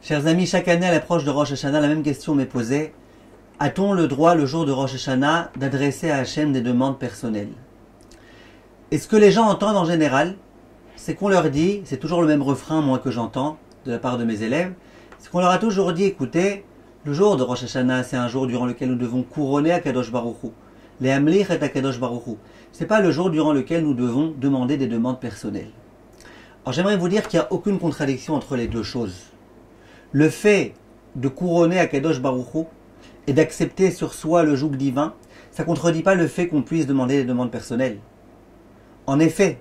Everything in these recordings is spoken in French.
Chers amis, chaque année à l'approche de Rosh Hashanah, la même question m'est posée. A-t-on le droit le jour de Rosh Hashanah d'adresser à Hachem des demandes personnelles? Et ce que les gens entendent en général, c'est qu'on leur dit, c'est toujours le même refrain moi que j'entends de la part de mes élèves, c'est qu'on leur a toujours dit, écoutez, le jour de Rosh Hashanah, c'est un jour durant lequel nous devons couronner à Kadosh Baruchou. Les Amlich et à Kadosh Baruchou. C'est pas le jour durant lequel nous devons demander des demandes personnelles. Alors j'aimerais vous dire qu'il n'y a aucune contradiction entre les deux choses le fait de couronner Akadosh Baruchou et d'accepter sur soi le joug divin, ça ne contredit pas le fait qu'on puisse demander des demandes personnelles. En effet,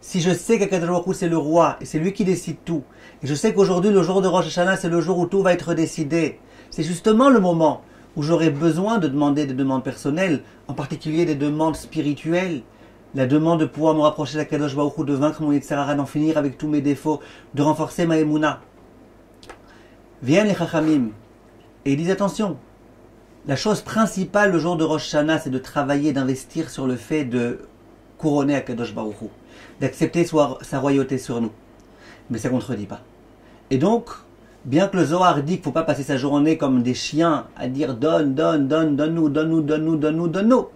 si je sais qu'Akadosh Baruchou c'est le roi et c'est lui qui décide tout, et je sais qu'aujourd'hui le jour de Rosh Hashanah c'est le jour où tout va être décidé, c'est justement le moment où j'aurai besoin de demander des demandes personnelles, en particulier des demandes spirituelles, la demande de pouvoir me rapprocher d'Akadosh Baruchou, de vaincre mon Yitzhara, d'en finir avec tous mes défauts, de renforcer ma émouna viennent les Chachamim et ils disent attention, la chose principale le jour de Rosh Hashanah, c'est de travailler, d'investir sur le fait de couronner Akadosh Baruch d'accepter sa royauté sur nous. Mais ça ne contredit pas. Et donc, bien que le Zohar dit qu'il ne faut pas passer sa journée comme des chiens à dire donne, donne, donne, donne-nous, donne-nous, donne-nous, donne-nous, donne-nous.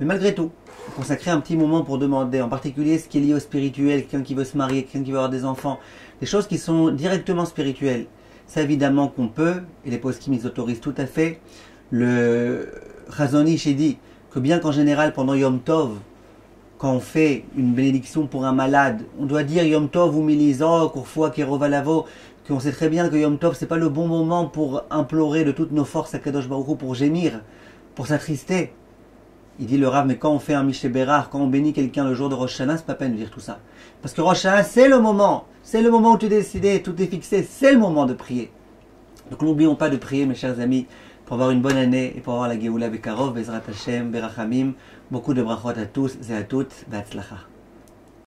Mais malgré tout, consacrer un petit moment pour demander, en particulier ce qui est lié au spirituel, quelqu'un qui veut se marier, quelqu'un qui veut avoir des enfants, des choses qui sont directement spirituelles. C'est évidemment qu'on peut, et les poskim ils autorisent tout à fait. Le Razonish dit que bien qu'en général pendant Yom Tov, quand on fait une bénédiction pour un malade, on doit dire Yom Tov ou Milizok, Urfua Kerovalavo, qu'on sait très bien que Yom Tov c'est pas le bon moment pour implorer de toutes nos forces à Kadosh Baruch pour gémir, pour s'attrister. Il dit le Rav, mais quand on fait un Miché Bérard, quand on bénit quelqu'un le jour de Rosh Hashanah, c'est pas peine de dire tout ça. Parce que Rosh Hashanah, c'est le moment. C'est le moment où tu es décidé, tout est fixé. C'est le moment de prier. Donc n'oublions pas de prier, mes chers amis, pour avoir une bonne année et pour avoir la Geoula Bekarov, Bezrat Hashem, Berachamim. Beaucoup de brachot à tous et à toutes. Be'atzlacha.